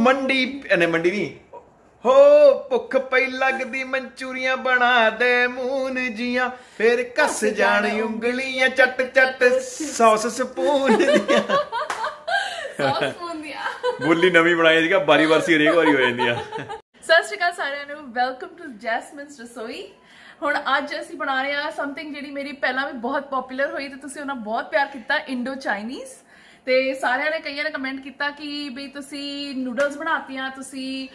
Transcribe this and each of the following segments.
ਮੰਡੀ ਨੇ ਮੰਡੀ ਨਹੀਂ। ਹੋ ਭੁੱਖ ਪਈ ਲੱਗਦੀ ਮਨਚੂਰੀਆਂ ਬਣਾ ਦੇ ਮੂਨ ਜੀਆਂ। ਫਿਰ ਕੱਸ ਜਾਣ ਉਂਗਲੀਆਂ ਚੱਟ ਚੱਟ ਸੌਸ ਸਪੂਨ ਦੀਆਂ। ਸੌਸ ਸਪੂਨ ਦੀਆਂ। ਬੋਲੀ ਨਵੀਂ ਬਣਾਈ ਸੀਗਾ ਬਾਰੀ ਵਾਰਸੀ ਹਰੇਕ ਵਾਰੀ ਹੋ ਜਾਂਦੀ ਆ ਸਤਿ ਸ਼੍ਰੀ ਅਕਾਲ ਸਾਰਿਆਂ ਨੂੰ ਵੈਲਕਮ ਟੂ ਜੈਸਮਿਨਸ ਰਸੋਈ ਹੁਣ ਅੱਜ ਅਸੀਂ ਬਣਾ ਰਹੇ ਹਾਂ ਸਮਥਿੰਗ ਜਿਹੜੀ ਮੇਰੀ ਪਹਿਲਾਂ ਵੀ ਬਹੁਤ ਪਪੂਲਰ ਹੋਈ ਤੇ ਤੁਸੀਂ ਉਹਨਾਂ ਬਹੁਤ ਪਿਆਰ ਕੀਤਾ ਇੰਡੋ ਚਾਈਨੀਜ਼ ਤੇ ਸਾਰਿਆਂ ਨੇ ਕਈਆਂ ਨੇ ਕਮੈਂਟ ਕੀਤਾ ਕਿ ਵੀ ਤੁਸੀਂ ਨੂਡਲਸ ਬਣਾਤੀਆਂ, ਤੁਸੀਂ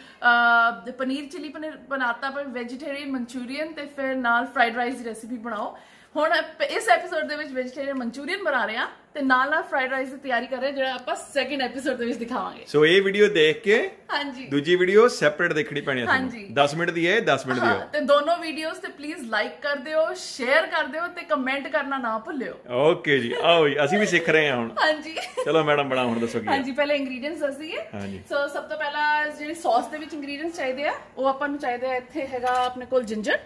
ਪਨੀਰ ਚਿਲੀ ਪਨੀਰ ਬਣਾਤਾ ਪਰ ਵੈਜੀਟੇਰੀਅਨ ਮਨਚੂਰੀਅਨ ਤੇ ਫਿਰ ਨਾਲ ਫਰਾਈਡ ਰਾਈਸ ਦੀ ਰੈਸਿਪੀ ਬਣਾਓ। ਹੁਣ ਇਸ ਐਪੀਸੋਡ ਦੇ ਵਿੱਚ ਵੈਜੀਟੇਰੀਅਨ ਮਨਚੂਰੀਅਨ ਬਣਾ ਰਹੇ ਹਾਂ। ਤੇ ਨਾਲ ਨਾਲ ਫਰਾਈਡ ਰਾਈਸ ਦੀ ਤਿਆਰੀ ਕਰ ਰਹੇ ਹਾਂ, ਜਿਹੜਾ ਆਪਾਂ ਸੈਕਿੰਡ ਐਪੀਸੋਡ ਦੇ ਵਿੱਚ ਦਿਖਾਵਾਂਗੇ। ਸੋ ਇਹ ਵੀਡੀਓ ਦੇਖ ਕੇ ਹਾਂਜੀ। ਦੂਜੀ ਵੀਡੀਓ ਸੈਪਰੇਟ ਦੇਖਣੀ ਪੈਣੀ ਹਾਂਜੀ। ਤੁਹਾਨੂੰ। 10 ਮਿੰਟ ਦੀ ਹੈ 10 ਮਿੰਟ ਦੀ ਹਾਂ, ਹੋ। ਤੇ ਦੋਨੋਂ ਵੀਡੀਓਜ਼ ਤੇ ਪਲੀਜ਼ ਲਾਈਕ ਕਰ ਦਿਓ ਸ਼ੇਅਰ ਕਰ ਦਿਓ ਤੇ ਕਮੈਂਟ ਕਰਨਾ ਨਾ ਭੁੱਲਿਓ। ਓਕੇ ਜੀ ਆਓ ਜੀ ਅਸੀਂ ਵੀ ਸਿੱਖ ਰਹੇ ਹਾਂ ਹੁਣ। ਹਾਂਜੀ। ਚਲੋ ਮੈਡਮ ਬਣਾ ਹੁਣ ਦੱਸੋ ਕੀ ਹੈ। ਹਾਂਜੀ ਪਹਿਲੇ ਇੰਗਰੀਡੀਅੰਟਸ ਦੱਸ ਦਈਏ ਹਾਂਜੀ। ਸੋ ਸਭ ਤੋਂ ਪਹਿਲਾਂ ਜਿਹੜੀ ਸੌਸ ਦੇ ਵਿੱਚ ਇੰਗਰੀਡੀਅੰਟਸ ਚਾਹੀਦੇ ਆ ਉਹ ਆਪਾਂ ਨੂੰ ਚਾਹੀਦੇ ਆ ਇੱਥੇ ਹੈਗਾ ਆਪਣੇ ਕੋਲ ਜਿੰਜਰ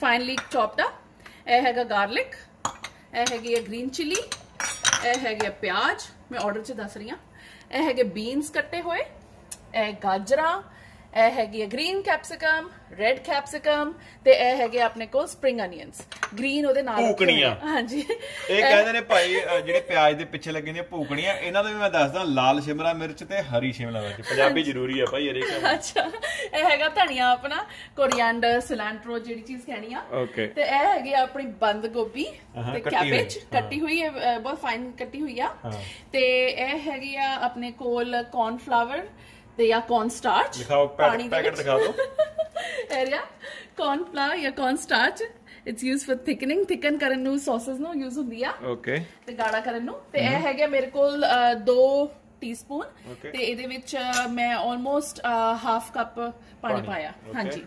ਫਾਈਨਲੀ ਚੌਪਡ ਆ ਇਹ ਹੈਗਾ ਗਾਰਲਿਕ ਇਹ ਹੈਗੀ ਹੈ ਗ੍ਰੀਨ ਚਿਲੀ ਇਹ ਹੈਗੇ ਆ ਪਿਆਜ਼, ਮੈਂ ਆਰਡਰ 'ਚ ਦੱਸ ਰਹੀ ਹਾਂ। ਇਹ ਹੈਗੇ ਬੀਨਸ ਕੱਟੇ ਹੋਏ, ਇਹ ਗਾਜਰਾਂ ਇਹ ਹੈਗੀ ਹੈ ਗ੍ਰੀਨ ਕੈਪਸਿਕਮ ਰੈੱਡ ਕੈਪਸਿਕਮ ਤੇ ਇਹ ਹੈਗੇ ਆਪਣੇ ਕੋਲ ਸਪ੍ਰਿੰਗ ਅਨੀਅਨਸ ਗ੍ਰੀਨ ਉਹਦੇ ਨਾਲ। ਭੂਕਣੀਆਂ। ਹਾਂਜੀ। ਇਹ ਕਹਿੰਦੇ ਨੇ ਭਾਈ ਜਿਹੜੇ ਪਿਆਜ਼ ਦੇ ਪਿੱਛੇ ਲੱਗੇ ਨੇ ਭੂਕਣੀਆਂ ਇਹਨਾਂ ਦਾ ਵੀ ਮੈਂ ਦੱਸਦਾ ਲਾਲ ਸ਼ਿਮਲਾ ਮਿਰਚ ਤੇ ਹਰੀ ਸ਼ਿਮਲਾ ਮਿਰਚ। ਪੰਜਾਬੀ ਜ਼ਰੂਰੀ ਆ ਭਾਈ ਹਰੇਕ ਅੱਛਾ। ਇਹ ਹੈਗਾ ਧਨੀਆ ਆਪਣਾ ਕੋਰੀਐਂਡਰ ਸਿਲੈਂਟਰੋ ਜਿਹੜੀ ਚੀਜ਼ ਕਹਿਣੀ ਆ। ਤੇ ਇਹ ਹੈਗੀ ਆਪਣੀ ਬੰਦ ਗੋਭੀ ਤੇ। ਕੈਬੇਜ ਕੱਟੀ ਹੋਈ ਹੈ ਬਹੁਤ ਫਾਈਨ ਕੱਟੀ ਹੋਈ ਆ। ਤੇ ਇਹ ਹੈਗੀ ਆ ਆਪਣੇ ਕੋਲ ਕੌਰਨ ਫਲਾਵਰ ਤੇ ਜਾਂ ਕੌਰਨ ਸਟਾਰਚ ਦਿਖਾਓ ਪੈਕਟ ਦਿਖਾ ਦਿਓ। ਏਰੀਆ ਕੌਰਨ ਫਲਾਵਰ ਜਾਂ corn starch its use for thickening thicken ਕਰਨ ਨੂੰ ਸੌਸਸ ਨੂੰ ਯੂਜ਼ ਹੁੰਦੀ ਆ। ਓਕੇ ਤੇ ਗਾੜਾ ਕਰਨ ਨੂੰ। ਤੇ ਇਹ ਹੈਗੇ ਮੇਰੇ ਕੋਲ ਦੋ ਟੀਸਪੂਨ. ਤੇ ਇਹਦੇ ਵਿੱਚ ਮੈਂ ਆਲਮੋਸਟ ਹਾਫ ਕੱਪ ਪਾਣੀ ਪਾਇਆ. ਹਾਂਜੀ।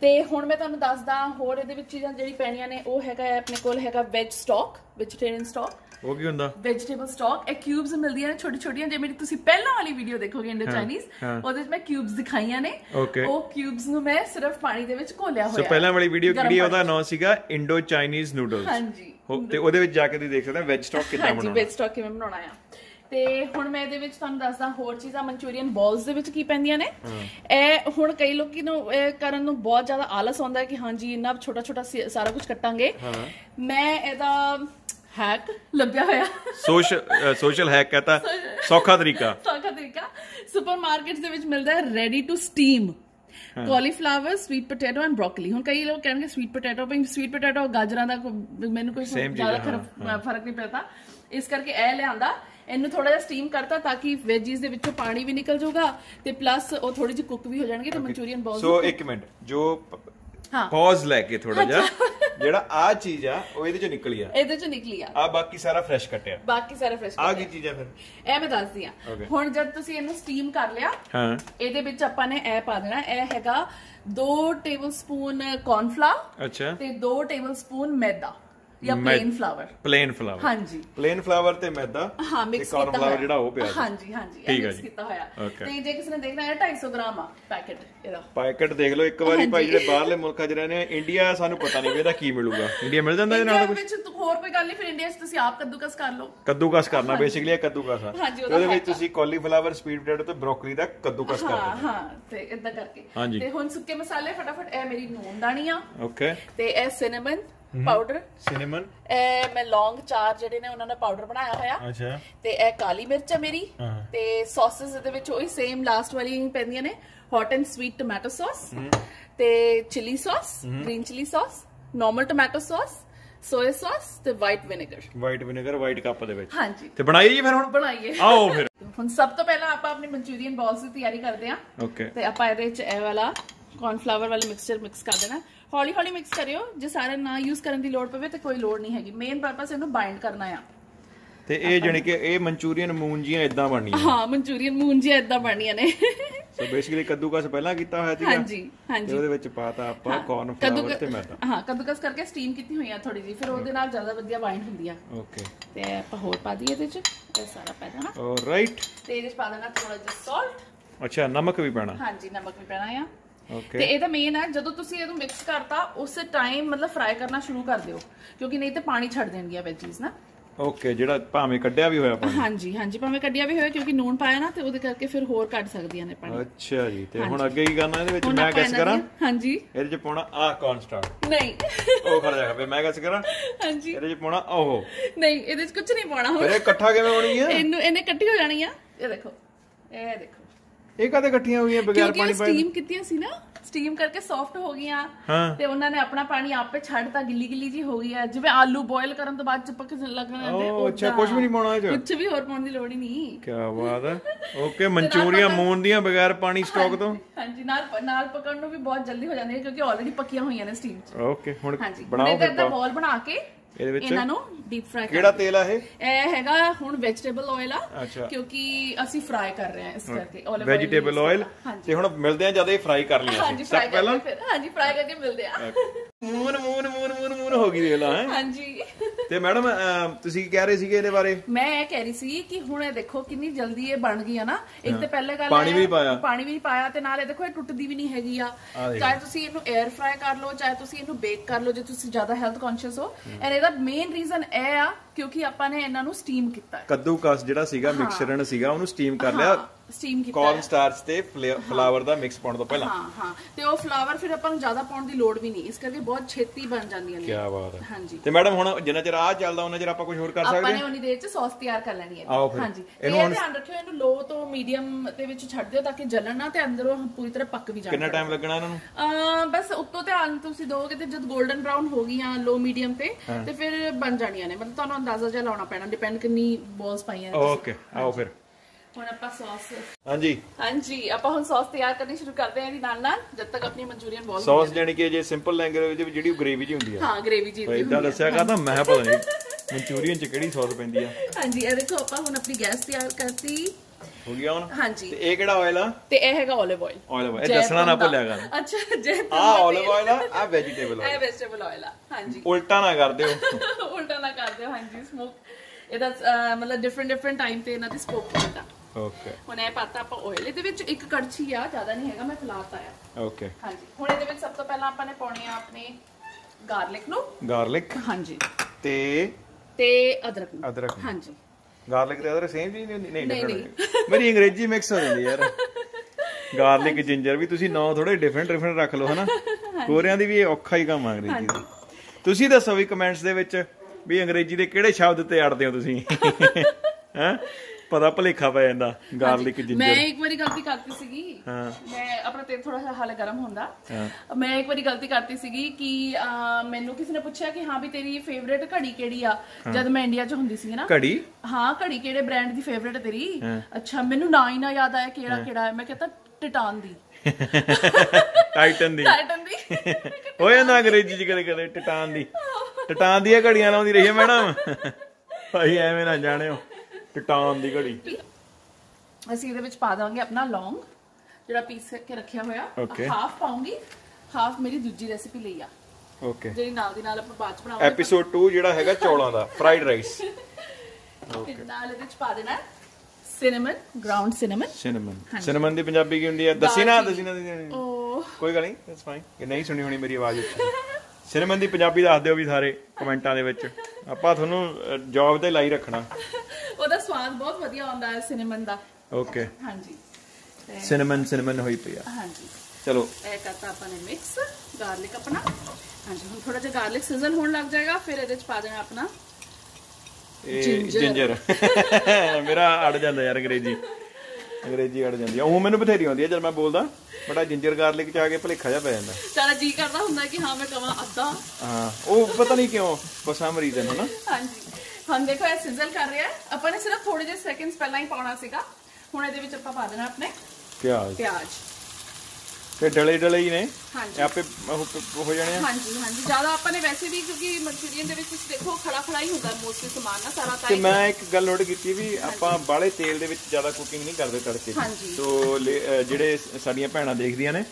ਤੇ ਹੁਣ ਮੈਂ ਤੁਹਾਨੂੰ ਦੱਸਦਾ ਹੋਰ ਇਹਦੇ ਵਿੱਚ ਚੀਜ਼ਾਂ ਜਿਹੜੀ ਪੈਣੀਆਂ ਨੇ ਉਹ ਹੈਗਾ ਆਪਣੇ ਕੋਲ ਹੈਗਾ ਵੈਜ ਸਟਾਕ ਵੈਜੀਟੇਰੀਅਨ ਸਟਾਕ ਉਹ ਕੀ ਹੁੰਦਾ? ਵੈਜੀਟੇਬਲ ਸਟਾਕ ਇਹ ਕਿਊਬਸ ਮਿਲਦੀਆਂ ਨੇ ਛੋਟੀ ਛੋਟੀਆਂ ਜੇ ਮੇਰੀ ਤੁਸੀਂ ਪਹਿਲਾਂ ਵਾਲੀ ਵੀਡੀਓ ਦੇਖੋਗੇ ਇੰਡੋ ਚਾਈਨੀਜ਼। ਉਹਦੇ ਵਿੱਚ ਮੈਂ ਕਿਊਬਸ ਦਿਖਾਈਆਂ ਨੇ. ਉਹ ਕਿਊਬਸ ਨੂੰ ਮੈਂ ਸਿਰਫ ਪਾਣੀ ਦੇ ਵਿੱਚ ਘੋਲਿਆ ਸੋ ਹੋਇਆ। ਪਹਿਲਾਂ ਵਾਲੀ ਵੀਡੀਓ ਕਿਹੜੀ ਉਹਦਾ ਨਾਮ ਸੀਗਾ ਇੰਡੋ ਚਾਈਨੀਜ਼ ਨੂਡਲਸ ਹਾਂਜੀ। ਤੇ ਉਹਦੇ ਵਿੱਚ ਜਾ ਕੇ ਤੁਸੀਂ ਦੇਖ ਸਕਦੇ ਹੋ ਵੈਜ ਸਟਾਕ ਕਿੱਦਾਂ ਹਾਂਜੀ ਬਣਾਉਣਾ। ਵੈਜ ਸਟਾਕ ਕਿਵੇਂ ਬਣਾਉਣਾ ਆ। ਤੇ ਹੁਣ ਮੈਂ ਇਹਦੇ ਵਿੱਚ ਤੁਹਾਨੂੰ ਦੱਸਦਾ ਹੋਰ ਚੀਜ਼ਾਂ ਮਨਚੂਰੀਅਨ ਬਾਲਸ ਦੇ ਵਿੱਚ ਕੀ ਪੈਂਦੀਆਂ ਨੇ। ਇਹ ਹੁਣ ਕਈ ਲੋਕੀ ਨੂੰ ਇਹ ਕਰਨ ਨੂੰ ਬਹੁਤ ਜ਼ਿਆਦਾ ਆਲਸ ਆਉਂਦਾ ਹੈ ਕਿ ਹਾਂਜੀ ਇੰਨਾ ਛੋਟਾ ਛੋਟਾ ਸਾਰਾ ਕੁਝ ਕੱਟਾਂਗੇ। ਮੈਂ ਇਹਦਾ ਹੈਕ ਲੱਭਿਆ ਹੋਇਆ। ਸੋਸ਼ਲ ਸੋਸ਼ਲ ਹੈਕ ਕਹਤਾ ਸੌਖਾ ਤਰੀਕਾ। ਸੌਖਾ ਤਰੀਕਾ। ਸੁਪਰਮਾਰਕਟਸ ਦੇ ਵਿੱਚ ਮਿਲਦਾ ਹੈ ready to steam cauliflower sweet potato and broccoli ਹੁਣ ਕਈ ਲੋਕ ਕਹਿਣਗੇ ਸਵੀਟ ਪੋਟੈਟੋ ਪਰ ਸਵੀਟ ਪੋਟੈਟੋ ਗਾਜਰਾਂ ਦਾ ਮੈਨੂੰ ਕੋਈ ਜ਼ਿਆਦਾ ਫ਼ਰਕ ਨਹੀਂ ਪੈਂਦਾ। ਇਸ ਕਰਕੇ ਇਹ ਲਿਆਂਦਾ। ਇਹਨੂੰ ਥੋੜਾ ਜਿਹਾ ਸਟੀਮ ਕਰਤਾ ਤਾਂ ਕਿ ਵੈਜੀਜ਼ ਦੇ ਵਿੱਚੋਂ ਪਾਣੀ ਵੀ ਨਿਕਲ ਜਾਊਗਾ ਤੇ ਪਲੱਸ ਉਹ ਥੋੜੀ ਜਿਹੀ ਕੁੱਕ ਵੀ ਹੋ ਜਾਣਗੇ ਤੇ ਮਨਚੂਰੀਅਨ ਬਾਲਸ ਸੋ ਇੱਕ ਮਿੰਟ ਜੋ ਹਾਂ। ਪੌਜ਼ ਲੈ ਕੇ ਥੋੜਾ ਜਿਹਾ ਜਿਹੜਾ ਆ ਚੀਜ਼ ਆ ਉਹ ਇਹਦੇ ਚੋਂ ਨਿਕਲੀ ਆ। ਇਹਦੇ ਚੋਂ ਨਿਕਲੀ ਆ। ਆ ਬਾਕੀ ਸਾਰਾ ਫਰੈਸ਼ ਕੱਟਿਆ। ਬਾਕੀ ਸਾਰਾ ਫਰੈਸ਼ ਆ ਕੀ ਚੀਜ਼ ਆ ਫਿਰ? ਇਹ ਮੈਂ ਦੱਸਦੀ ਆ. ਹੁਣ ਜਦ ਤੁਸੀਂ ਇਹਨੂੰ ਸਟੀਮ ਕਰ ਲਿਆ ਹਾਂ। ਇਹਦੇ ਵਿੱਚ ਆਪਾਂ ਨੇ ਇਹ ਪਾ ਦੇਣਾ। ਇਹ ਹੈਗਾ 2 ਟੇਬਲਸਪੂਨ ਕੌਰਨਫਲਾਵਰ ਅੱਛਾ। ਤੇ 2 ਟੇਬਲਸਪੂਨ ਮੈਦਾ। ਜਾਂ ਪਲੇਨ ਫਲਾਵਰ ਪਲੇਨ ਫਲਾਵਰ ਹਾਂਜੀ। ਪਲੇਨ ਫਲਾਵਰ ਤੇ ਮੈਦਾ ਹਾਂ ਮਿਕਸ ਕੀਤਾ flour ਹੋਇਆ। ਜਿਹੜਾ ਉਹ ਪਿਆ ਸੀ। ਹਾਂਜੀ ਹਾਂਜੀ ਇਹ ਮਿਕਸ। ਕੀਤਾ ਹੋਇਆ. ਤੇ ਜੇ ਕਿਸੇ ਨੇ ਦੇਖਣਾ ਹੈ 250 ਗ੍ਰਾਮ ਆ ਪੈਕੇਟ ਇਹਦਾ। ਪੈਕਟ ਦੇਖ ਲਓ ਇੱਕ ਵਾਰੀ ਭਾਈ। ਜਿਹੜੇ ਬਾਹਰਲੇ ਮੁਲਕਾਂ 'ਚ ਰਹਿੰਦੇ ਆ ਇੰਡੀਆ ਸਾਨੂੰ ਪਤਾ ਨਹੀਂ ਇਹਦਾ ਕੀ ਮਿਲੂਗਾ। ਇੰਡੀਆ ਮਿਲ ਜਾਂਦਾ ਇਹਦੇ ਨਾਲ ਕੁਝ ਵਿੱਚ ਤਾਂ ਹੋਰ ਕੋਈ ਗੱਲ ਨਹੀਂ ਫਿਰ ਇੰਡੀਆ 'ਚ ਤੁਸੀਂ ਆਪ ਕੱਦੂਕਸ ਕਰ ਲਓ। ਕੱਦੂਕਸ ਕਰਨਾ ਬੇਸਿਕਲੀ ਇਹ ਕੱਦੂਕਸ ਆ। ਉਹਦਾ ਵਿੱਚ। ਤੁਸੀਂ ਕਾਲੀਫਲਾਵਰ ਸਪੀਡ ਪੋਟੈਟੋ ਤੇ ਬ੍ਰੋਕਲੀ ਦਾ ਕੱਦੂਕਸ ਕਰ ਹਾਂ ਦਿੰਦੇ ਹਾਂ। ਤੇ ਇਦਾਂ ਕਰਕੇ। ਤੇ ਹੁਣ ਸੁੱਕੇ ਮਸਾਲੇ ਫਟਾਫਟ ਇਹ ਮੇਰੀ ਨੂਨ ਦਾਣੀ ਆ ਓਕੇ ਤੇ ਇਹ ਸਿਨੇਮਨ ਪਾਊਡਰ ਸਿਨੇਮਨ ਇਹ ਮੈਂ ਲੌਂਗ ਚਾਰ ਜਿਹੜੇ ਨੇ ਉਹਨਾਂ ਦਾ ਪਾਊਡਰ ਬਣਾਇਆ ਹੋਇਆ। ਅੱਛਾ। ਤੇ ਇਹ ਕਾਲੀ ਮਿਰਚ ਆ ਮੇਰੀ। ਹਾਂ। ਤੇ ਸੌਸਸ ਇਹਦੇ ਵਿੱਚ ਉਹੀ ਸੇਮ ਲਾਸਟ ਵਾਲੀ ਹੀ ਪੈਂਦੀਆਂ ਨੇ। Hot and sweet tomato sauce ਤੇ chilli sauce green chilli sauce normal tomato sauce soya sauce ਤੇ white vinegar white vinegar white cup ਦੇ ਵਿੱਚ। ਹਾਂਜੀ। ਤੇ ਬਣਾਈਏ ਜੀ ਫਿਰ ਹੁਣ? ਬਣਾਈਏ। ਆਓ ਫਿਰ। ਹੁਣ ਸਭ ਤੋਂ ਪਹਿਲਾਂ ਆਪਾਂ ਆਪਣੀ ਮਨਚੂਰੀਅਨ ਬਾਲਸ ਦੀ ਤਿਆਰੀ ਕਰਦੇ ਹਾਂ। ਓਕੇ ਤੇ ਆਪਾਂ ਇਹਦੇ ਵਿੱਚ ਇਹ ਵਾਲਾ ਕੌਰਨਫਲਾਵਰ ਵਾਲਾ ਮਿਕਸਚਰ ਮਿਕਸ ਕਰ ਦੇਣਾ। ਹੌਲੀ ਹੌਲੀ ਮਿਕਸ ਕਰਿਓ। ਜੇ ਸਾਰੇ ਨਾ ਯੂਜ਼ ਕਰਨ ਦੀ ਲੋੜ ਪਵੇ ਤੇ ਕੋਈ ਲੋੜ ਨਹੀਂ ਹੈਗੀ। ਮੇਨ ਪਰਪਸ ਇਹਨੂੰ ਬਾਈਂਡ ਕਰਨਾ ਆ। ਤੇ ਇਹ ਜਾਨੀ ਕਿ ਇਹ ਮਨਚੂਰੀਅਨ ਮੂਨ ਜੀਆਂ ਇਦਾਂ ਬਣਨੀਆਂ ਹਾਂ ਮਨਚੂਰੀਅਨ ਮੂਨ ਜੀ ਇਦਾਂ ਬਣਨੀਆਂ ਨੇ। ਸੋ ਬੇਸਿਕਲੀ ਕੱਦੂਕਸ ਪਹਿਲਾਂ ਕੀਤਾ ਹੋਇਆ ਸੀਗਾ। ਹਾਂਜੀ ਹਾਂਜੀ। ਉਹਦੇ ਵਿੱਚ ਪਾਤਾ ਆਪਾਂ ਕਾਰਨ ਫਲਾਵਰ ਤੇ ਮੈਦਾ। ਹਾਂ ਕੱਦੂਕਸ ਕਰਕੇ ਸਟੀਮ ਕੀਤੀ ਹੋਈ ਆ ਥੋੜੀ ਜੀ ਫਿਰ ਉਹਦੇ ਨਾਲ ਜ਼ਿਆਦਾ ਵਧੀਆ ਬਾਈਂਡ ਹੁੰਦੀ ਆ। ਓਕੇ ਤੇ ਆਪਾਂ ਹੋਰ ਪਾ ਦਈਏ ਇਹਦੇ ਚ। ਇਹ ਸਾਰਾ ਪੈ ਜਾਣਾ। ਆਲਰਾਈਟ ਤੇ ਇਹਦੇ ਚ ਪਾ ਦੇਣਾ ਥੋੜਾ ਜਿਹਾ ਸਾਲਟ ਅੱਛਾ ਨਮਕ ਵੀ ਪੈਣਾ। ਹਾਂਜੀ ਨਮਕ ਵੀ ਪੈਣਾ ਆ। ਤੇ ਓਕੇ ਇਹਦਾ ਮੇਨ ਹੈ ਜਦੋਂ ਤੁਸੀਂ ਇਹਨੂੰ ਮਿਕਸ ਕਰਤਾ ਉਸੇ ਟਾਈਮ ਮਤਲਬ ਫਰਾਈ ਕਰਨਾ ਸ਼ੁਰੂ ਕਰ ਦਿਓ। ਕਿਉਂਕਿ ਨਹੀਂ ਤੇ ਪਾਣੀ ਛੱਡ ਦੇਣਗੀਆਂ ਵੈਜੀਜ਼ ਨਾ। ਓਕੇ ਜਿਹੜਾ ਭਾਵੇਂ ਕੱਢਿਆ ਵੀ ਹੋਇਆ ਪਾਣੀ। ਹਾਂਜੀ ਹਾਂਜੀ ਭਾਵੇਂ ਕੱਢਿਆ ਵੀ ਹੋਇਆ ਕਿਉਂਕਿ ਨੂਨ ਪਾਇਆ ਨਾ ਤੇ ਉਹਦੇ ਕਰਕੇ ਫਿਰ ਹੋਰ ਕੱਢ ਸਕਦੀਆਂ ਨੇ ਪਾਣੀ। ਅੱਛਾ ਜੀ ਤੇ ਹੁਣ ਅੱਗੇ ਕੀ ਕਰਨਾ ਇਹਦੇ ਵਿੱਚ? ਮੈਂ ਗੈਸ ਕਰਾਂ? ਹਾਂਜੀ। ਇਹਦੇ ਚ ਪਾਉਣਾ ਆ ਕੌਰਨ ਸਟਾਰ ਨਹੀਂ। ਉਹ ਖੜ ਜਾ ਫੇ ਮੈਂ ਗੈਸ ਕਰਾਂ? ਹਾਂਜੀ। ਇਹਦੇ ਚ ਪਾਉਣਾ ਉਹ। ਨਹੀਂ ਇਹਦੇ ਚ ਕੁਝ ਨਹੀਂ ਪਾਉਣਾ। ਹੁਣ ਇਹ ਇਕੱਠਾ ਕਿਵੇਂ ਹੋਣੀ ਆ? ਇਹਨੂੰ ਇਹਨੇ ਇਕੱਠੀ ਹੋ ਜਾਣੀ ਆ। ਇਹ ਦੇਖੋ ਇਹ ਦੇਖੋ। ਇਹ ਕਾਦੇ ਇਕੱਠੀਆਂ ਹੋਈਆਂ ਬਗੈਰ ਪਾਣੀ ਪਾਏ ਸਟੀਮ ਕੀਤੀਆਂ ਸੀ ਨਾ ਸਟੀਮ ਕਰਕੇ ਸੌਫਟ ਹੋ ਗਈਆਂ ਤੇ ਉਹਨਾਂ ਨੇ ਆਪਣਾ ਪਾਣੀ ਆਪੇ ਛੱਡਤਾ ਗਿੱਲੀ ਗਿੱਲੀ ਜੀ ਹੋ ਗਈ ਹੈ ਜਿਵੇਂ ਆਲੂ ਬੋਇਲ ਕਰਨ ਤੋਂ ਬਾਅਦ ਚਪਕ ਲੱਗਣ ਲੱਗੇ ਉਹ ਅੱਛਾ ਕੁਝ ਵੀ ਨਹੀਂ ਪਾਉਣਾ ਇਹ ਕੁਝ ਵੀ ਹੋਰ ਪਾਉਣ ਦੀ ਲੋੜ ਹੀ ਨਹੀਂ। ਕੀ ਬਾਤ ਹੈ ਓਕੇ ਮਨਚੂਰੀਆਂ ਮੂਨ ਦੀਆਂ ਬਗੈਰ ਪਾਣੀ ਸਟਾਕ ਤੋਂ? ਹਾਂਜੀ ਨਾਲ ਨਾਲ ਪਕੜਨ ਨੂੰ ਵੀ ਬਹੁਤ ਜਲਦੀ ਹੋ ਜਾਂਦੀ ਹੈ ਕਿਉਂਕਿ ਆਲਰੇਡੀ ਪੱਕੀਆਂ ਹੋਈਆਂ ਨੇ ਸਟੀਮ 'ਚ। ਓਕੇ ਹੁਣ ਬਣਾਓ ਫਿਰ ਬੋਲ ਬਣਾ ਕੇ ਇਹਦੇ ਵਿੱਚ? ਇਹਨਾਂ ਨੂੰ ਡੀਪ ਫਰਾਈ ਕਿਹੜਾ ਤੇਲ ਆ ਇਹ? ਇਹ ਹੈਗਾ ਹੁਣ ਵੈਜੀਟੇਬਲ ਆਇਲ ਆ ਕਿਉਂਕਿ ਅਸੀਂ ਫਰਾਈ ਕਰ ਰਹੇ ਹਾਂ ਇਸ ਕਰਕੇ oil ਵੈਜੀਟੇਬਲ ਆਇਲ ਤੇ ਹੁਣ ਮਿਲਦੇ ਆ ਜਦ ਇਹ ਫਰਾਈ ਕਰ ਲਿਆ ਹਾਂਜੀ ਸਭ ਪਹਿਲਾਂ। ਹਾਂਜੀ ਫਰਾਈ ਕਰਕੇ ਮਿਲਦੇ ਆ ਮੂਨ ਮੂਨ ਮੂਨ ਮੂਨ ਮੂਨ ਹੋ ਗਈ ਦੇਖ ਲਾ ਹੈ। ਹਾਂਜੀ। ਤੇ ਮੈਡਮ ਤੁਸੀਂ ਕੀ ਕਹਿ ਰਹੇ ਸੀਗੇ ਇਹਦੇ ਬਾਰੇ? ਮੈਂ ਇਹ ਕਹਿ ਰਹੀ ਸੀ ਕਿ ਹੁਣ ਇਹ ਦੇਖੋ ਕਿੰਨੀ ਜਲਦੀ ਇਹ ਬਣ ਗਈ ਆ ਨਾ। ਇੱਕ ਤੇ ਪਹਿਲੇ ਗੱਲ ਪਾਣੀ ਵੀ ਪਾਇਆ। ਪਾਣੀ ਵੀ ਪਾਇਆ ਤੇ ਨਾਲ ਇਹ ਦੇਖੋ ਇਹ ਟੁੱਟਦੀ ਵੀ ਨਹੀਂ ਹੈਗੀ ਆ। ਚਾਹੇ ਤੁਸੀਂ ਇਹਨੂੰ 에ਅਰ ਫਰਾਈ ਕਰ ਲਓ ਚਾਹੇ ਤੁਸੀਂ ਇਹਨੂੰ ਬੇਕ ਕਰ ਲਓ ਜੇ ਤੁਸੀਂ ਜ਼ਿਆਦਾ ਹੈਲਥ ਕੌਨਸ਼ੀਅਸ ਹੋ। ਐਂਡ ਇਹਦਾ ਮੇਨ ਰੀਜ਼ਨ ਇਹ ਆ ਕਿਉਂਕਿ ਆਪਾਂ ਨੇ ਇਹਨਾਂ ਨੂੰ ਸਟੀਮ ਕੀਤਾ ਹੈ। ਕੱਦੂਕਸ ਜਿਹੜਾ ਸੀਗਾ ਮਿਕਸਚਰਨ ਸੀਗਾ ਉਹਨੂੰ ਸਟੀਮ ਕਰ ਲਿਆ। ਸਟੀਮ ਕੀਤਾ ਕੌਰਨ। ਸਟਾਰਚ ਤੇ ਫਲਾਵਰ ਦਾ ਮਿਕਸ ਪਾਉਣ ਤੋਂ ਪਹਿਲਾਂ। ਹਾਂ ਹਾਂ। ਤੇ ਉਹ ਫਲਾਵਰ ਫਿਰ ਆਪਾਂ ਨੂੰ ਜ਼ਿਆਦਾ ਪਾਉਣ ਦੀ ਲੋੜ ਵੀ ਨਹੀਂ। ਇਸ ਕਰਕੇ ਬਹੁਤ ਛੇਤੀ ਬਣ ਜਾਂਦੀਆਂ ਕੀ ਨੇ ਬਾਤ ਹੈ। ਹਾਂਜੀ। ਤੇ ਮੈਡਮ ਹੁਣ ਜਿੰਨਾ ਚਿਰ ਆ ਚੱਲਦਾ ਉਹਨਾਂ ਚਿਰ ਆਪਾਂ ਕੁਝ ਹੋਰ ਕਰ ਆਪਾਂ ਸਕਦੇ ਨੇ ਉਨੀ ਦੇਰ ਚ ਸੌਸ ਤਿਆਰ ਕਰ ਲੈਣੀ ਹੈ। ਆਓ ਫਿਰ। ਹਾਂਜੀ। ਇਹ ਹੁਣ- ਧਿਆਨ ਰੱਖਿਓ ਇਹਨੂੰ ਲੋ ਤੋਂ ਮੀਡੀਅਮ ਦੇ ਵਿੱਚ ਛੱਡ ਦਿਓ ਤਾਂ ਕਿ ਜਲਣ ਨਾ ਤੇ ਅੰਦਰੋਂ ਪੂਰੀ ਤਰ੍ਹਾਂ ਪੱਕ ਵੀ ਜਾਣ। ਕਿੰਨਾ ਟਾਈਮ ਲੱਗਣਾ ਇਹਨਾਂ ਨੂੰ? ਅਹ ਬਸ ਉੱਤੋਂ ਧਿਆਨ ਤੁਸੀਂ ਦੋਗੇ ਤੇ ਜਦ 골ਡਨ ਬ੍ਰਾਊਨ ਹੋ ਗਈਆਂ ਲੋ ਮੀਡੀਅਮ ਤੇ ਤੇ ਫਿਰ ਬਣ ਜਾਣੀਆਂ ਨੇ। ਮਤਲਬ ਤੁਹਾਨੂੰ ਅੰਦਾਜ਼ਾ ਜਿਹਾ ਲਾਉਣਾ ਪੈਣਾ ਡਿਪੈਂਡ ਕਿੰਨੀ ਬਾਲਸ ਪਾਈਆਂ ਨੇ। ਓਕੇ ਆਓ ਫਿਰ। ਹੁਣ ਆਪਾਂ ਸੌਸ। ਹਾਂਜੀ। ਹਾਂਜੀ ਆਪਾਂ ਹੁਣ ਸੌਸ ਤਿਆਰ ਕਰਨੀ ਸ਼ੁਰੂ ਕਰਦੇ ਹਾਂ ਇਹਦੀ ਨਾਲ ਨਾਲ ਜਦ ਤੱਕ ਆਪਣੀ ਮਨਚੂਰੀਅਨ ਬਾਲ ਸੌਸ ਜਾਨੀ ਕਿ ਜੇ ਸਿੰਪਲ ਲੈਂਗੁਏਜ ਵਿੱਚ ਜਿਹੜੀ ਗ੍ਰੇਵੀ ਜੀ ਹੁੰਦੀ ਆ। ਹਾਂ ਗ੍ਰੇਵੀ ਜੀ ਦੀ ਇਦਾਂ ਦੱਸਿਆ ਕਾ ਤਾਂ ਮੈਂ ਪਤਾ ਨਹੀਂ ਮਨਚੂਰੀਅਨ ਚ ਕਿਹੜੀ ਸੌਸ ਪੈਂਦੀ ਆ। ਹਾਂਜੀ ਇਹ ਦੇਖੋ ਆਪਾਂ ਹੁਣ ਆਪਣੀ ਗੈਸ ਤਿਆਰ ਕਰਤੀ। ਹੋ ਗਿਆ ਹੁਣ? ਹਾਂਜੀ। ਤੇ ਇਹ ਕਿਹੜਾ ਆਇਲ ਆ? ਤੇ ਇਹ ਹੈਗਾ 올ਿਵ ਆਇਲ ਆਇਲ ਇਹ ਦੱਸਣਾ ਨਾ ਭੁੱਲਿਆ ਕਰ। ਅੱਛਾ ਜੈ ਆ ਆਲਿਵ ਆਇਲ ਆ ਆ ਵੈਜੀਟੇਬਲ ਇਹ ਆਇਲ ਵੈਜੀਟੇਬਲ ਆਇਲ ਆ ਹਾਂਜੀ। ਉਲਟਾ ਨਾ ਕਰ ਦਿਓ। ਉਲਟਾ ਨਾ ਕਰ ਦਿਓ ਹਾਂਜੀ ਸਮੋਕ ਇਹਦਾ ਮਤਲਬ ਡਿਫਰੈਂਟ ਡਿਫਰੈਂਟ ਟਾਈਮ ਤੇ ਇਹਨਾਂ ਦੀ ਸਪੋਕ ਹੁੰਦਾ। ਓਕੇ ਹੁਣ ਇਹ ਪਾਤਾ ਆਪਾਂ ਆਇਲ ਇਹਦੇ ਵਿੱਚ ਇੱਕ ਕੜਛੀ ਆ ਜ਼ਿਆਦਾ ਨਹੀਂ ਹੈਗਾ ਮੈਂ ਫਲਾਤਾ ਆ ਓਕੇ ਹਾਂਜੀ। ਹੁਣ ਇਹਦੇ ਵਿੱਚ ਸਭ ਤੋਂ ਪਹਿਲਾਂ ਆਪਾਂ ਨੇ ਪਾਉਣੇ ਆ ਆਪਣੇ ਗਾਰਲਿਕ ਨੂੰ। ਗਾਰਲਿਕ ਹਾਂਜੀ। ਤੇ ਤੇ ਅਦਰਕ ਨੂੰ। ਅਦਰਕ ਹਾਂਜੀ। ਗਾਰਲਿਕ ਤੇ ਅਦਰਕ ਸੇਮ ਚੀਜ਼ ਨਹੀਂ ਹੁੰਦੀ? ਨਹੀਂ ਨਹੀਂ, different ਮੇਰੀ ਅੰਗਰੇਜ਼ੀ ਮਿਕਸ ਹੋ ਜਾਂਦੀ ਯਾਰ। ਗਾਰਲਿਕ ਜਿੰਜਰ ਵੀ ਤੁਸੀਂ ਨਾਂ ਥੋੜੇ ਡਿਫਰੈਂਟ ਡਿਫਰੈਂਟ ਰੱਖ ਲਓ ਹਨਾ? ਕੋਰਿਆਂ ਦੀ ਵੀ ਇਹ ਔਖਾ ਹੀ ਕੰਮ ਆ ਅੰਗਰੇਜ਼ੀ ਦਾ। ਤੁਸੀਂ ਦੱਸੋ ਵੀ ਕਮੈਂਟਸ ਦੇ ਵਿੱਚ ਵੀ ਅੰਗਰੇਜ਼ੀ ਦੇ ਕਿਹੜੇ ਸ਼ਬਦ ਤੇ ਅੜਦੇ ਹੋ ਤੁਸੀਂ? ਹੈ? ਪਤਾ ਭਲੇਖਾ ਪੈ ਜਾਂਦਾ ਗਾਰਲਿਕ ਮੈਂ ਜਿੰਜਰ ਇੱਕ ਵਾਰੀ ਗਲਤੀ ਕਰਤੀ ਸੀਗੀ। ਹਾਂ। ਮੈਂ ਆਪਣਾ ਤੇਲ ਥੋੜਾ ਜਿਹਾ ਹਾਲੇ ਗਰਮ ਹੁੰਦਾ। ਹਾਂ। ਮੈਂ ਇੱਕ ਵਾਰੀ ਗਲਤੀ ਕਰਤੀ ਸੀਗੀ ਕਿ ਮੈਨੂੰ ਕਿਸੇ ਨੇ ਪੁੱਛਿਆ ਕਿ ਹਾਂ ਵੀ ਤੇਰੀ ਫੇਵਰੇਟ ਘੜੀ ਕਿਹੜੀ ਆ? ਜਦ ਮੈਂ ਇੰਡੀਆ 'ਚ ਹੁੰਦੀ ਸੀ ਨਾ। ਘੜੀ? ਹਾਂ ਘੜੀ ਕਿਹੜੇ ਬ੍ਰਾਂਡ ਦੀ ਫੇਵਰੇਟ ਹੈ ਤੇਰੀ? ਅੱਛਾ ਮੈਨੂੰ ਨਾ ਹੀ ਨਾ ਯਾਦ ਆਇਆ ਕਿਹੜਾ ਕਿਹੜਾ ਹੈ। ਮੈਂ ਕਹਿੰਦਾ ਟਿਟਾਨ ਦੀ। ਟਾਈਟਨ ਦੀ। ਟਾਈਟਨ ਦੀ। ਹੋ ਜਾਂਦਾ ਅੰਗਰੇਜ਼ੀ ਚ ਕਦੇ ਕਦੇ ਟਿਟਾਨ ਦੀ। ਟਿਟਾਨ ਦੀਆਂ ਘੜੀਆਂ ਲਾਉਂਦੀ ਰਹੀ ਹੈ ਮੈਡਮ। ਭਾਈ ਐਵੇਂ ਨਾ ਜਾਣਿਓ। ਟਿਟਾਨ ਦੀ ਘੜੀ। ਅਸੀਂ ਇਹਦੇ ਵਿੱਚ ਪਾ ਦਾਂਗੇ ਆਪਣਾ ਲੌਂਗ ਜਿਹੜਾ ਪੀਸ ਕੇ ਰੱਖਿਆ ਹੋਇਆ। Okay. ਹਾਫ ਪਾਉਂਗੀ ਹਾਫ ਮੇਰੀ ਦੂਜੀ ਰੈਸਿਪੀ ਲਈ ਆ। ਓਕੇ ਜਿਹੜੀ ਨਾਲ ਦੀ ਨਾਲ ਆਪਾਂ ਬਾਅਦ ਚ ਬਣਾਵਾਂਗੇ ਐਪੀਸੋਡ 2 ਜਿਹੜਾ ਹੈਗਾ ਚੌਲਾਂ ਦਾ ਫਰਾਈਡ ਰਾਈਸ ਤੇ ਨਾਲ ਇਹਦੇ ਵਿੱਚ ਪਾ ਦੇਣਾ cinnamon ground cinnamon cinnamon cinnamon ਦੀ ਪੰਜਾਬੀ ਕੀ ਹੁੰਦੀ ਹੈ ਦੱਸੀ ਨਾ ਦੱਸੀ ਨਾ ਦੱਸੀ ਨਾ। ਕੋਈ ਗੱਲ ਨਹੀਂ ਦੈਟਸ ਫਾਈਨ ਇਹ ਨਹੀਂ ਸੁਣੀ ਹੋਣੀ ਮੇਰੀ ਆਵਾਜ਼ ਉੱਤੇ। ਸਿਨੇਮਨ ਦੀ ਪੰਜਾਬੀ ਦੱਸ ਦਿਓ ਵੀ ਸਾਰੇ ਕਮੈਂਟਾਂ ਦੇ ਵਿੱਚ। ਆਪਾਂ ਤੁਹਾਨੂੰ ਜੌਬ ਤੇ ਲਾਈ ਰੱਖਣਾ। ਉਹਦਾ ਸਵਾਦ ਬਹੁਤ ਵਧੀਆ ਆਉਂਦਾ ਹੈ ਸਿਨੇਮਨ ਦਾ। ਓਕੇ ਹਾਂਜੀ। ਸਿਨੇਮਨ ਸਿਨੇਮਨ ਹੋਈ ਪਈ ਆ। ਹਾਂਜੀ। ਚਲੋ। ਇਹ ਕਰਤਾ ਆਪਾਂ ਨੇ ਮਿਕਸ ਗਾਰਲਿਕ ਆਪਣਾ। ਹਾਂਜੀ ਹੁਣ ਥੋੜਾ ਜਿਹਾ ਗਾਰਲਿਕ ਸਿਜ਼ਲ ਹੋਣ ਲੱਗ ਜਾਏਗਾ ਫਿਰ ਇਹਦੇ ਚ ਪਾ ਦੇਣਾ ਆਪਣਾ ਇਹ. ਜਿੰਜਰ ਮੇਰਾ ਅੜ ਜਾਂਦਾ ਯਾਰ ਅੰਗਰੇਜ਼ੀ। ਅੰਗਰੇਜ਼ੀ ਅੜ ਜਾਂਦੀ ਆ। ਉਹ ਮੈਨੂੰ ਬਥੇਰੀ ਆਉਂਦੀ ਆ ਜਦ ਮੈਂ ਬੋਲਦਾ ਬੜਾ ਜਿੰਜਰ ਗਾਰਲਿਕ ਚ ਆ ਕੇ ਭਲੇਖਾ ਜਾ ਪੈ ਜਾਂਦਾ। ਸਾਰਾ ਜੀ ਕਰਦਾ ਹੁੰਦਾ ਕਿ ਹਾਂ ਮੈਂ ਕਵਾਂ ਅੱਧਾ। ਹਾਂ ਉਹ ਪਤਾ ਨਹੀਂ ਕਿਉਂ for some reason ਹਨਾ ਹਾਂਜੀ। ਹੁਣ ਦੇਖੋ ਇਹ ਸਿਜ਼ਲ ਕਰ ਰਿਹਾ ਹੈ। ਆਪਾਂ ਨੇ ਸਿਰਫ ਥੋੜੇ ਜਿਹੇ ਸੈਕਿੰਡਸ ਪਹਿਲਾਂ ਹੀ ਪਾਉਣਾ ਸੀਗਾ। ਹੁਣ ਇਹਦੇ ਵਿੱਚ ਆਪਾਂ ਪਾ ਦੇਣਾ ਆਪਣੇ ਪਿਆਜ਼। ਪਿਆਜ਼। ਤੇ ਡਲੇ ਡਲੇ ਹੀ ਨੇ। ਹਾਂਜੀ। ਆਪੇ ਹੋ ਜਾਣੇ ਆ। ਹਾਂਜੀ ਹਾਂਜੀ। ਜ਼ਿਆਦਾ ਆਪਾਂ ਨੇ ਵੈਸੇ ਵੀ ਕਿਉਂਕਿ ਮਨਚੂਰੀਅਨ ਦੇ ਵਿੱਚ ਤੁਸੀਂ ਦੇਖੋ ਖੜਾ ਖੜਾ ਹੀ ਹੁੰਦਾ ਮੋਸਟਲੀ ਸਮਾਨ ਨਾ ਸਾਰਾ ਤੇ ਤਾਂ ਮੈਂ ਇੱਕ ਗੱਲ ਨੋਟ ਕੀਤੀ ਵੀ ਆਪਾਂ ਬਾਹਲੇ ਤੇਲ ਦੇ ਵਿੱਚ ਜ਼ਿਆਦਾ ਕੁਕਿੰਗ ਨਹੀਂ ਕਰਦੇ ਤੜਕੇ। ਸੋ ਜਿਹੜੇ ਸਾਡੀਆਂ ਭੈਣਾਂ ਦੇਖਦੀਆਂ ਨੇ